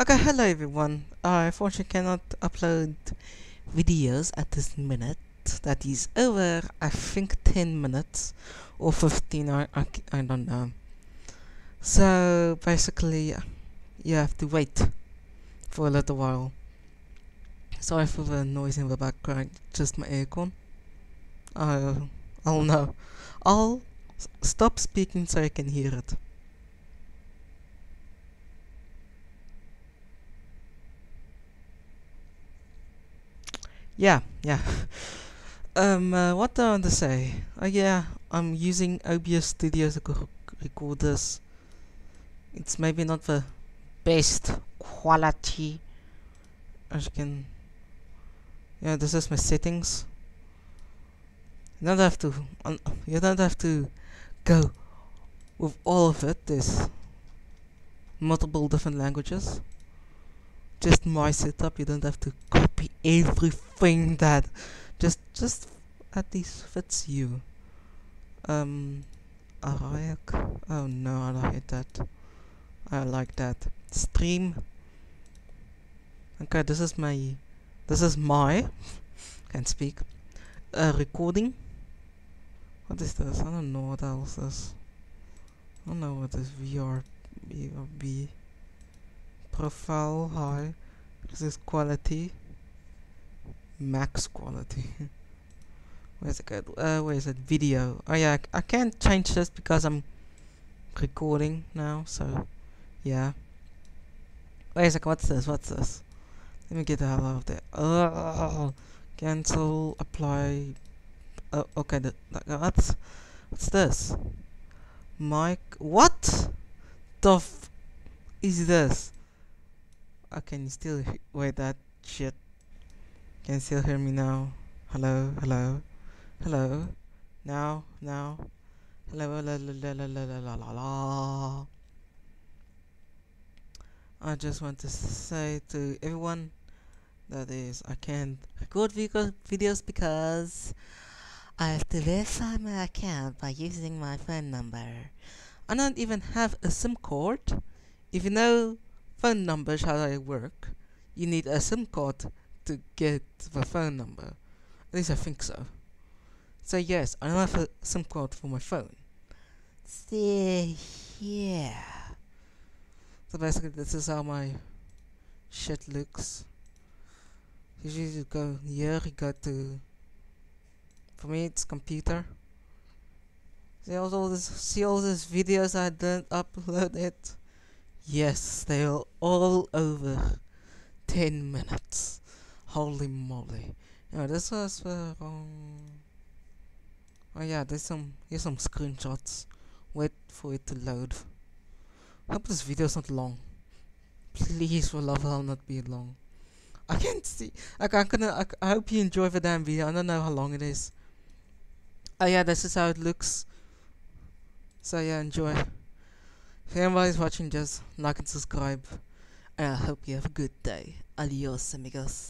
Okay, hello everyone. I unfortunately cannot upload videos at this minute. That is over, I think, 10 minutes or 15, I, I, I don't know. So basically, you have to wait for a little while. Sorry for the noise in the background, just my aircon. I'll, I'll know. I'll stop speaking so I can hear it. Yeah, yeah. um, uh, what do I want to say? Uh, yeah, I'm using OBS Studio to record this. It's maybe not the best quality. As you can, yeah, this is my settings. You don't have to, you don't have to go with all of it. There's multiple different languages. Just my setup. You don't have to copy everything that just just at least fits you. Um, Arayak. Oh no, I don't hate that. I like that. Stream. Okay, this is my. This is my. Can't speak. Uh, recording. What is this? I don't know what else is. I don't know what this VR. VRB. Profile high. This is quality max quality. Where's it go? Uh, where is it? Video. Oh yeah, I, I can't change this because I'm recording now. So yeah. Wait a second. What's this? What's this? Let me get the hell out of there. Oh, cancel. Apply. Oh, okay. The, what's what's this? Mic. What? The f is this? I can still wait that shit. Can still hear me now? Hello, hello, hello. Now, now. Hello, la la la la la la la la. I just want to say to everyone that is I can't record videos because I have to verify my account by using my phone number. I don't even have a SIM card. If you know phone numbers how they work, you need a SIM card to get the phone number. At least I think so. So yes, I have a SIM card for my phone. So yeah. So basically this is how my shit looks. Usually you go here, you go to for me it's computer. See all this see all these videos I didn't upload it. Yes, they are all over ten minutes. Holy moly. Yeah, this was uh, um, Oh yeah, there's some here's some screenshots. Wait for it to load. Hope this video's not long. Please for love I'll not be long. I can't see like I'm gonna I, I hope you enjoy the damn video. I don't know how long it is. Oh yeah, this is how it looks. So yeah, enjoy. If anybody's watching just like and subscribe. And I hope you have a good day. Adios amigos.